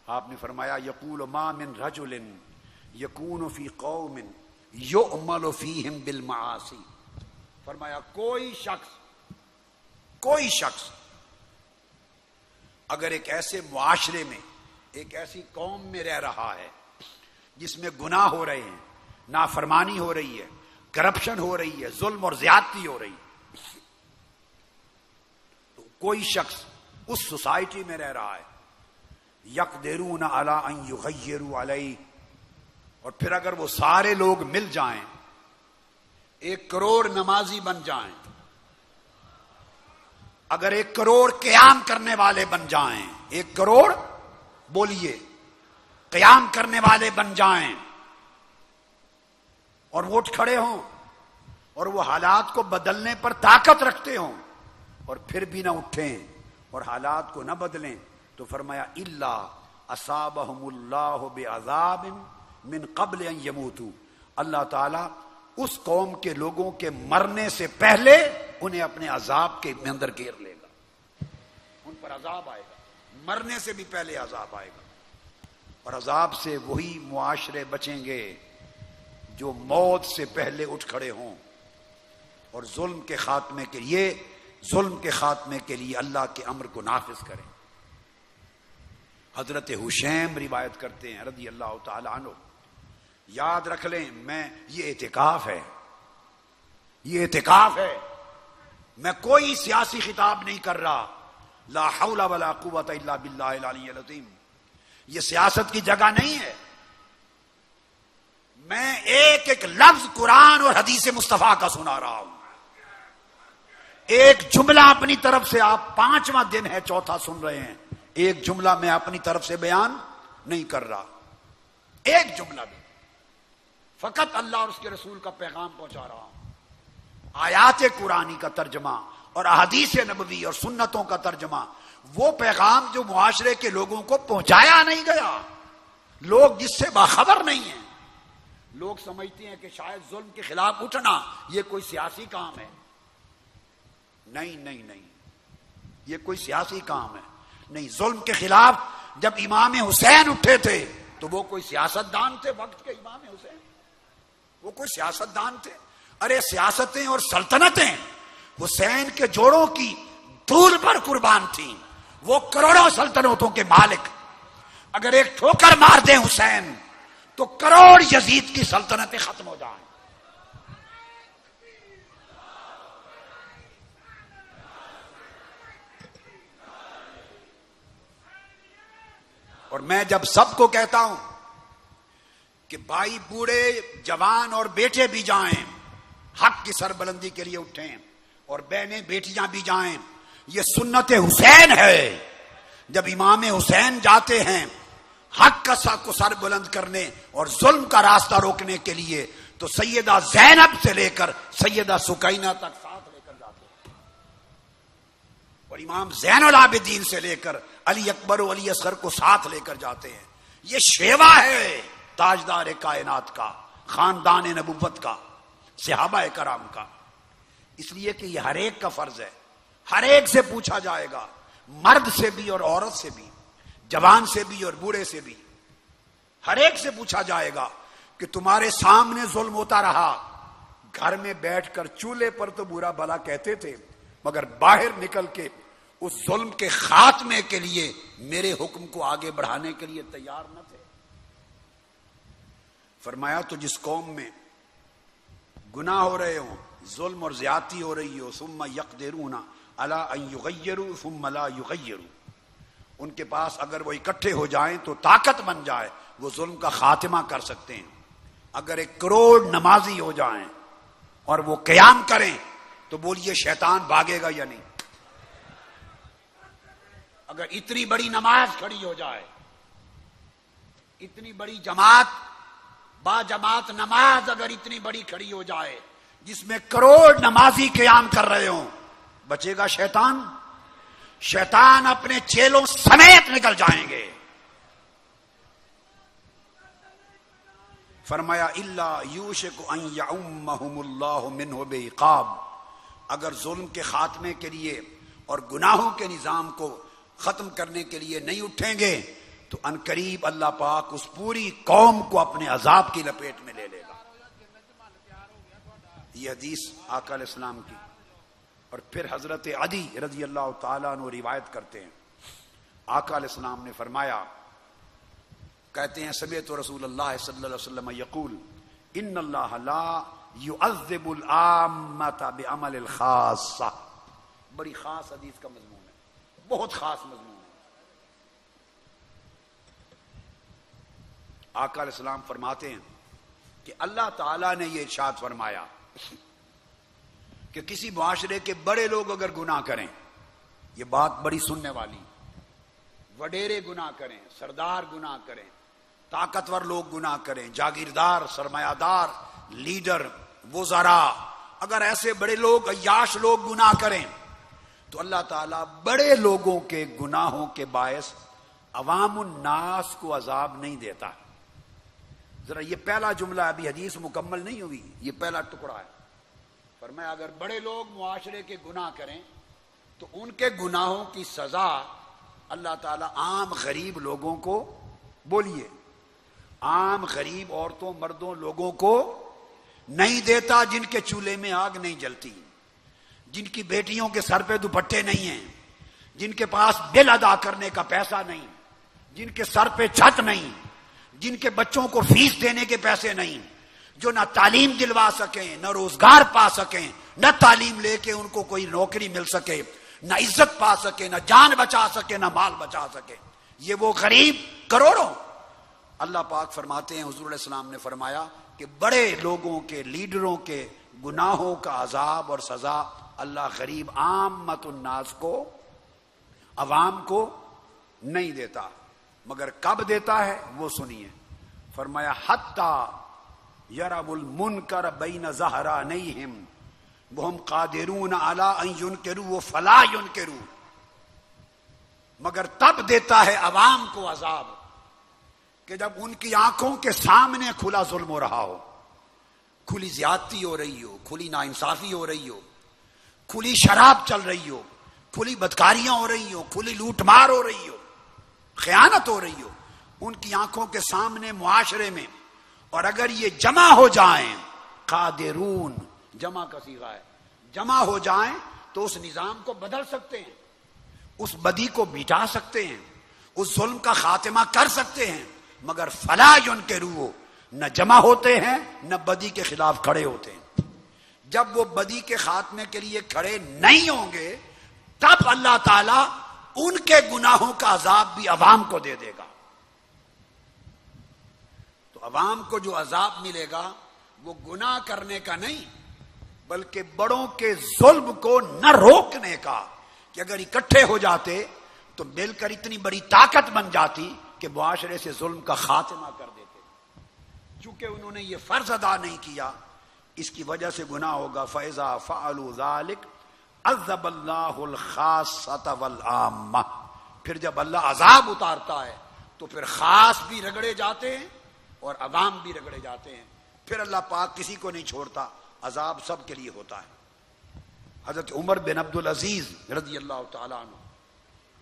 आपने फरमाया, यकूल मामिन रजुलिन, यकून फ़ी कौमिन यो अमल फीहिम बिल मासी। फरमाया, कोई शख्स कोई शख्स अगर एक ऐसे मुआशरे में, एक ऐसी कौम में रह रहा है, जिसमें गुनाह हो रहे हैं, नाफरमानी हो रही है, करप्शन हो रही है, जुल्म और ज्यादती हो रही है तो कोई शख्स उस सोसाइटी में रह रहा है यक देरू न अला अलई और फिर अगर वो सारे लोग मिल जाएँ एक करोड़ नमाजी बन जाएँ। अगर एक करोड़ क्याम करने वाले बन जाएँ, एक करोड़, बोलिए, क्याम करने वाले बन जाएँ, और वोट खड़े हों, और वो हालात को बदलने पर ताकत रखते हों, और फिर भी ना उठें, और हालात को न बदलें तो फरमाया, इल्ला असाबहमुल्लाह बेअजाब मिन कबल यमूतू। अल्लाह ताला उस कौम के लोगों के मरने से पहले उन्हें अपने अजाब के अंदर घेर लेगा। उन पर अजाब आएगा। मरने से भी पहले अजाब आएगा। और अजाब से वही मुआशरे बचेंगे जो मौत से पहले उठ खड़े हों। और जुल्म के खात्मे के लिए, जुल्म के खात्मे के लिए अल्लाह के अमर को नाफिज करें। हज़रत हुसैम रिवायत करते हैं रदी अल्लाह तु याद रख लें, मैं, ये एहतिकाफ है। ये एहतिकाफ है। मैं कोई सियासी खिताब नहीं कर रहा। ला हौला वला कुवत इल्ला बिल्लाजीम ये सियासत की जगह नहीं है। मैं एक एक लफ्ज कुरान और हदीस मुस्तफ़ा का सुना रहा हूँ। एक जुमला अपनी तरफ़ से आप पांचवा दिन है, चौथा सुन रहे हैं। एक जुमला मैं अपनी तरफ़ से बयान नहीं कर रहा। एक जुमला भी। फकत अल्लाह और उसके रसूल का पैगाम पहुँचा रहा हूँ। आयात कुरानी का तर्जमा और अहदीस नबवी और सुन्नतों का तर्जमा, वो पैगाम जो मुआशरे के लोगों को पहुँचाया नहीं गया। लोग जिससे बाखबर नहीं है। लोग समझते हैं कि शायद जुल्म के खिलाफ उठना यह कोई सियासी काम है। नहीं नहीं नहीं। ये कोई सियासी काम है। नहीं, जुल्म के खिलाफ जब इमाम हुसैन उठे थे तो वो कोई सियासतदान थे वक्त के इमाम हुसैन। वो कोई सियासतदान थे। अरे, सियासतें और सल्तनतें, हुसैन के जोड़ों की धूल पर कुर्बान थी। वो करोड़ों सल्तनतों के मालिक। अगर एक ठोकर मार दे हुसैन तो करोड़ यजीद की सल्तनतें खत्म हो जाए। और मैं जब सबको कहता हूँ कि भाई बूढ़े, जवान और बेटे भी जाएँ। हक की सरबलंदी के लिए उठें और बहने, बेटियाँ भी जाएँ। ये सुन्नत हुसैन है। जब इमाम हुसैन जाते हैं, हक का सा को सर बुलंद करने और जुल्म का रास्ता रोकने के लिए तो सैयदा जैनब से लेकर सैयदा सुकैना तक साथ लेकर जाते हैं। और इमाम जैन आबिदीन से लेकर अली अकबर अली असगर को साथ लेकर जाते हैं। ये शेवा है। ताजदार कायनात का, खानदान नबूबत का, सिहाबा कराम का। इसलिए कि यह हर एक का फ़र्ज़ है। हर एक से पूछा जाएगा, मर्द से भी और औरत से भी, जवान से भी और बूढ़े से भी। हर एक से पूछा जाएगा कि तुम्हारे सामने जुल्म होता रहा। घर में बैठकर चूल्हे पर तो बुरा भला कहते थे, मगर बाहर निकल के उस जुल्म के खात्मे के लिए मेरे हुक्म को आगे बढ़ाने के लिए तैयार न थे। फरमाया तो जिस कौम में गुनाह हो रहे हो, जुल्म और ज़्यादा हो रही हो सुम यक देरूना अला युगैरू सुम्मला युगैरू उनके पास अगर वो इकट्ठे हो जाएँ तो ताकत बन जाए, वो जुल्म का खात्मा कर सकते हैं। अगर एक करोड़ नमाजी हो जाएँ और वो क्याम करें तो बोलिए, शैतान भागेगा या नहीं? अगर इतनी बड़ी नमाज़ खड़ी हो जाए, इतनी बड़ी जमात बा जमात नमाज़ अगर इतनी बड़ी खड़ी हो जाए, जिसमें करोड़ नमाजी क्याम कर रहे हो, बचेगा शैतान? शैतान अपने चेलों समेत निकल जाएँगे। फरमाया, इल्ला यूश को मिन बेकाब अगर जुल्म के खात्मे के लिए और गुनाहों के निज़ाम को ख़त्म करने के लिए नहीं उठेंगे तो अनकरीब अल्लाह पाक उस पूरी कौम को अपने अजाब की लपेट में ले लेगा। यह हदीस आकल इस्लाम की। और फिर हज़रत अदी रज़ी अल्लाह तु रिवायत करते हैं। आका इस्लाम ने फरमाया, कहते हैं सबे तो रसूल अल्लाह यकूल इन खासा बड़ी खास हदीस का मजमून है। बहुत खास मजमून है आका इस्लाम फरमाते हैं कि अल्लाह ताला ने यह इर्शाद फरमाया कि किसी माशरे के बड़े लोग अगर गुनाह करें यह बात बड़ी सुनने वाली, वडेरे गुनाह करें, सरदार गुनाह करें, ताकतवर लोग गुनाह करें, जागीरदार, सरमायादार, लीडर वो जरा अगर ऐसे बड़े लोग अयाश लोग गुनाह करें तो अल्लाह ताला बड़े लोगों के गुनाहों के बायस अवाम अवामनास को अजाब नहीं देता। जरा ये पहला जुमला अभी हदीस मुकम्मल नहीं हुई, ये पहला टुकड़ा है। पर मैं अगर बड़े लोग मुआशरे के गुनाह करें तो उनके गुनाहों की सजा अल्लाह ताला आम गरीब लोगों को बोलिए। आम गरीब औरतों, मर्दों लोगों को नहीं देता जिनके चूल्हे में आग नहीं जलती, जिनकी बेटियों के सर पे दुपट्टे नहीं हैं, जिनके पास बिल अदा करने का पैसा नहीं, जिनके सर पे छत नहीं जिनके बच्चों को फ़ीस देने के पैसे नहीं, जो ना तालीम दिलवा सके, न रोज़गार पा सके, न तालीम लेके उनको कोई नौकरी मिल सके, न इज़्ज़त पा सके, न जान बचा सके, न माल बचा सके। ये वो गरीब करोड़ों। अल्लाह पाक फरमाते हैं, हजूर इस्लाम ने फरमाया कि बड़े लोगों के, लीडरों के गुनाहों का अजाब और सजा अल्लाह गरीब आम मतुन्नास को, अवाम को नहीं देता। मगर कब देता है, वो सुनिए। फरमाया, हत्ता कर बेन जहरा नहीं हिम वो हम कादिरून अला युन के रू वो फला युन के रू मगर तब देता है अवाम को अजाब कि जब उनकी आँखों के सामने खुला जुल्म हो रहा हो, खुली ज्यादती हो रही हो, खुली नाइंसाफी हो रही हो, खुली शराब चल रही हो, खुली बदकारियाँ हो रही हो, खुली लूटमार हो रही हो खयानत हो रही हो, उनकी आँखों के सामने मुआशरे में, और अगर ये जमा हो जाए, कादिरून, जमा का सीगा है, जमा हो जाए तो उस निज़ाम को बदल सकते हैं, उस बदी को मिटा सकते हैं, उस जुल्म का खात्मा कर सकते हैं, मगर फलाज उनके रूह, न जमा होते हैं, न बदी के खिलाफ खड़े होते हैं। जब वो बदी के खात्मे के लिए खड़े नहीं होंगे, तब अल्लाह ताला उनके गुनाहों का अजाब भी अवाम को दे देगा। तो अवाम को जो अजाब मिलेगा, वो गुनाह करने का नहीं, बल्कि बड़ों के जुल्म को न रोकने का। कि अगर इकट्ठे हो जाते तो मिलकर इतनी बड़ी ताकत बन जाती कि मुआशरे से जुल्म का खात्मा कर देते। चूँकि उन्होंने ये फ़र्ज़ अदा नहीं किया, इसकी वजह से गुनाह होगा। फैजा फ़ालू जालिक फिर जब अल्लाह अजाब उतारता है तो फिर खास भी रगड़े जाते हैं और अवाम भी रगड़े जाते हैं। फिर अल्लाह पाक किसी को नहीं छोड़ता, अजाब सब के लिए होता है। हज़रत उमर बिन अब्दुल अज़ीज़ रज़ी अल्लाह तु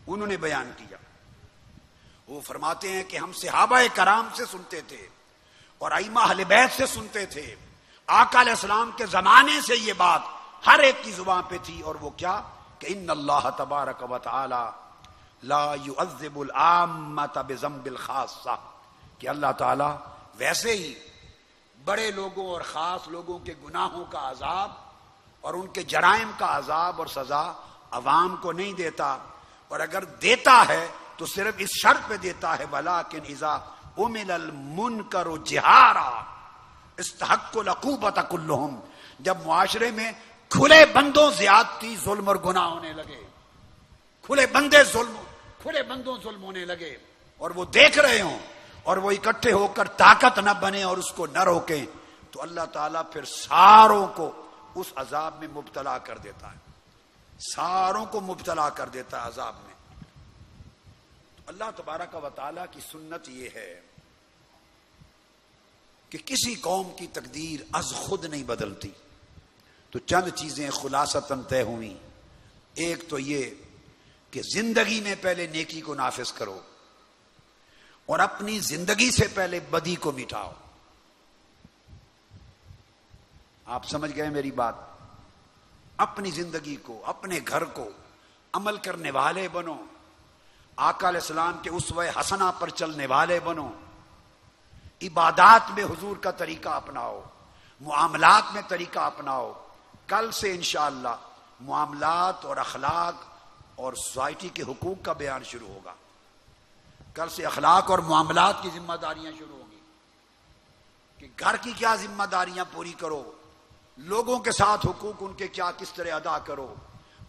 उन्होंने बयान किया। वो फरमाते हैं कि हम सिहाबा कराम से सुनते थे और अमा हलबैत से सुनते थे। आकाल के जमाने से ये बात हर एक की ज़ुबान पे थी और वो क्या? कि इन अल्लाह तबारक आमतबिल खासा कि अल्लाह ताला वैसे ही बड़े लोगों और ख़ास लोगों के गुनाहों का अजाब और उनके जराइम का अजाब और सजा अवाम को नहीं देता। और अगर देता है तो सिर्फ़ इस शर्त पे देता है भला कि निजा उमिल मुन करो जिहारा इस्तहकुलकूबत जब मुआशरे में खुले बंदों ज्यादती जुल्म और गुना होने लगे। खुले बंदे जुल्म, खुले बंदों जुल्म होने लगे। और वो देख रहे हो, और वो इकट्ठे होकर ताकत न बने और उसको न रोके तो अल्लाह ताला फिर सारों को उस अजाब में मुबतला कर देता है। सारों को मुबतला कर देता है अजाब में। तो अल्लाह तबारा का वाली की सुन्नत यह है कि किसी कौम की तकदीर अज खुद नहीं बदलती। तो चंद चीज़ें खुलासतन तय हुई। एक तो ये कि ज़िंदगी में पहले नेकी को नाफिज करो और अपनी ज़िंदगी से पहले बदी को मिटाओ। आप समझ गए मेरी बात? अपनी ज़िंदगी को, अपने घर को अमल करने वाले बनो। आकाल इस्लाम के उस वह हसना पर चलने वाले बनो। इबादात में हुजूर का तरीका अपनाओ मामलात में तरीका अपनाओ। कल से इनशाला मामलात और अखलाक और सोसाइटी के हकूक का बयान शुरू होगा। कल से अखलाक और मामलात की जिम्मेदारियाँ शुरू होंगी कि घर की क्या जिम्मेदारियाँ पूरी करो, लोगों के साथ हकूक उनके क्या किस तरह अदा करो,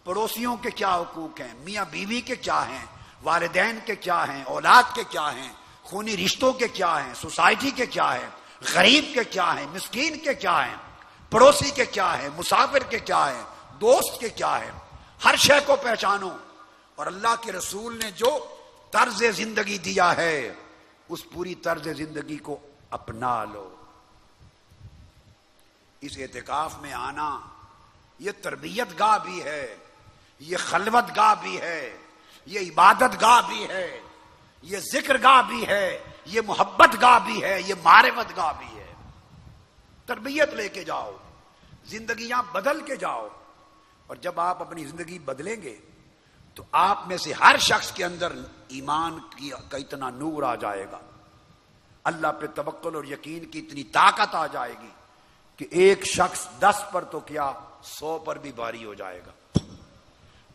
पड़ोसियों के क्या हकूक हैं, मियाँ बीवी के क्या हैं, वालदेन के क्या हैं, औलाद के क्या हैं, खूनी रिश्तों के क्या हैं, सोसाइटी के क्या है, गरीब के क्या है, मिस्कीन के क्या है पड़ोसी के क्या है? मुसाफिर के क्या है? दोस्त के क्या है? हर शय को पहचानो। और अल्लाह के रसूल ने जो तर्ज ज़िंदगी दिया है, उस पूरी तर्ज ज़िंदगी को अपना लो। इस एहतिकाफ में आना यह तरबियत गाह भी है यह खलवत गाह भी है यह इबादत गाह भी है यह ज़िक्र गाह भी है यह मोहब्बत गाह भी है यह मारवत गाह भी है। तरबियत लेके जाओ। जिंदगियाँ बदल के जाओ। और जब आप अपनी ज़िंदगी बदलेंगे तो आप में से हर शख्स के अंदर ईमान की, का इतना नूर आ जाएगा। अल्लाह पे तवक्ल और यकीन की इतनी ताकत आ जाएगी कि एक शख्स दस पर तो क्या सौ पर भी भारी हो जाएगा।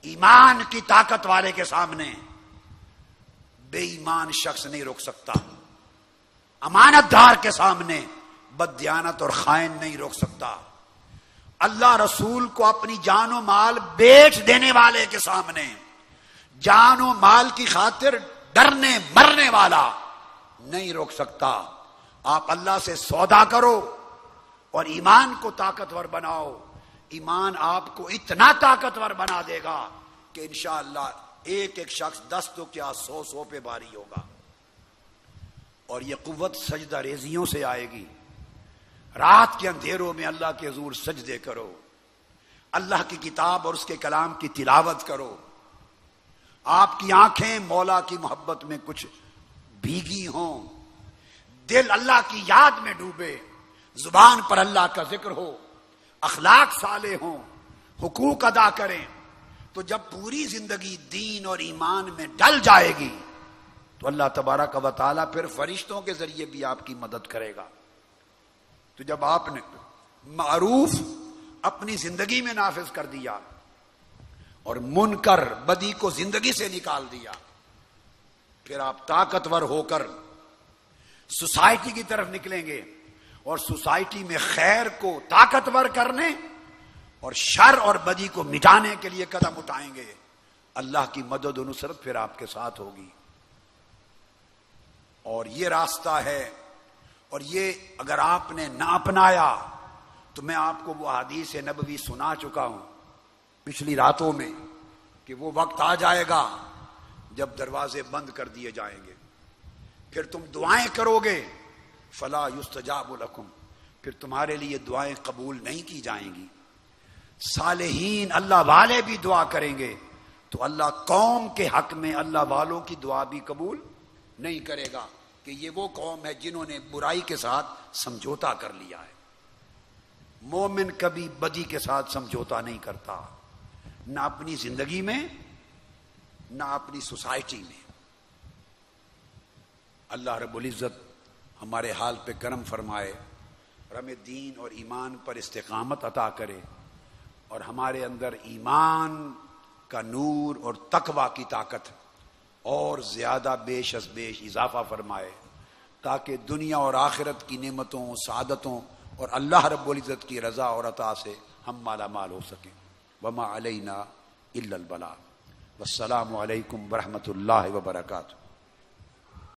ईमान की ताकत वाले के सामने बेईमान शख्स नहीं रोक सकता। अमानतदार के सामने बदयानत और खायन नहीं रोक सकता। अल्लाह रसूल को अपनी जानो माल बेच देने वाले के सामने, जानो माल की खातिर डरने, मरने वाला नहीं रोक सकता। आप अल्लाह से सौदा करो और ईमान को ताकतवर बनाओ। ईमान आपको इतना ताकतवर बना देगा कि इंशाला एक एक शख्स दस तो क्या सौ सौ पे भारी होगा। और यह कुत सजदा रेजियों से आएगी। रात के अंधेरों में अल्लाह के हजूर सजदे करो। अल्लाह की किताब और उसके कलाम की तिलावत करो। आपकी आँखें मौला की मोहब्बत में कुछ भीगी हों। दिल अल्लाह की याद में डूबे। ज़ुबान पर अल्लाह का ज़िक्र हो। अखलाक साले हों। हुकूक अदा करें। तो जब पूरी ज़िंदगी दीन और ईमान में डल जाएगी तो अल्लाह तबारा का वाली फिर फरिश्तों के ज़रिए भी आपकी मदद करेगा। तो जब आपने मारूफ अपनी ज़िंदगी में नाफिज कर दिया और मुनकर, बदी को ज़िंदगी से निकाल दिया, फिर आप ताकतवर होकर सोसाइटी की तरफ़ निकलेंगे और सोसाइटी में खैर को ताकतवर करने और शर और बदी को मिटाने के लिए कदम उठाएँगे। अल्लाह की मदद अनुसरत फिर आपके साथ होगी। और ये रास्ता है और ये अगर आपने ना अपनाया तो मैं आपको वो हदीस नबवी सुना चुका हूँ पिछली रातों में कि वो वक्त आ जाएगा जब दरवाजे बंद कर दिए जाएँगे। फिर तुम दुआएँ करोगे, फला युस्तजाबुलकुम फिर तुम्हारे लिए दुआएँ कबूल नहीं की जाएँगी। सालेहीन अल्लाह वाले भी दुआ करेंगे तो अल्लाह कौम के हक में अल्लाह वालों की दुआ भी कबूल नहीं करेगा। कि ये वो कौम है जिन्होंने बुराई के साथ समझौता कर लिया है। मोमिन कभी बदी के साथ समझौता नहीं करता। ना अपनी ज़िंदगी में, ना अपनी सोसाइटी में। अल्लाह रब्बुल इज़्ज़त हमारे हाल पे करम फरमाए, और हमें दीन और ईमान पर इस्तकामत अता करे, और हमारे अंदर ईमान का नूर और तकवा की ताकत और ज़्यादा बेश बेश इजाफा फरमाए, ताकि दुनिया और आखिरत की नेमतों, सादतों और अल्लाह रब्ज़त की रज़ा और अता से हम माला माल हो सकें। वमा अलैना इल्लल बला। वसलाम वरहमतुल्लाहि व